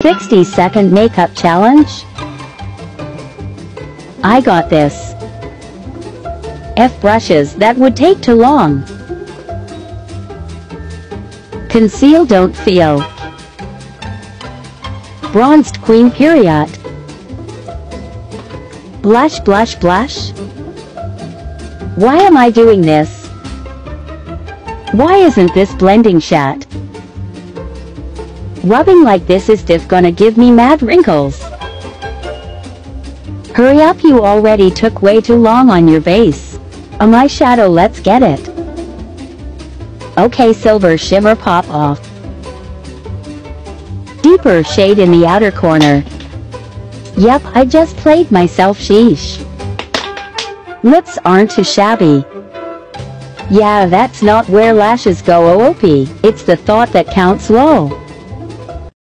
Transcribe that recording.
60 second makeup challenge? I got this. F brushes that would take too long. Conceal don't feel. Bronzed queen period. Blush blush blush. Why am I doing this? Why isn't this blending shat? Rubbing like this is diff gonna give me mad wrinkles. Hurry up you already took way too long on your base. A my shadow let's get it. Okay silver shimmer pop off. Deeper shade in the outer corner. Yep, I just played myself sheesh. Lips aren't too shabby. Yeah, that's not where lashes go OOP, it's the thought that counts low.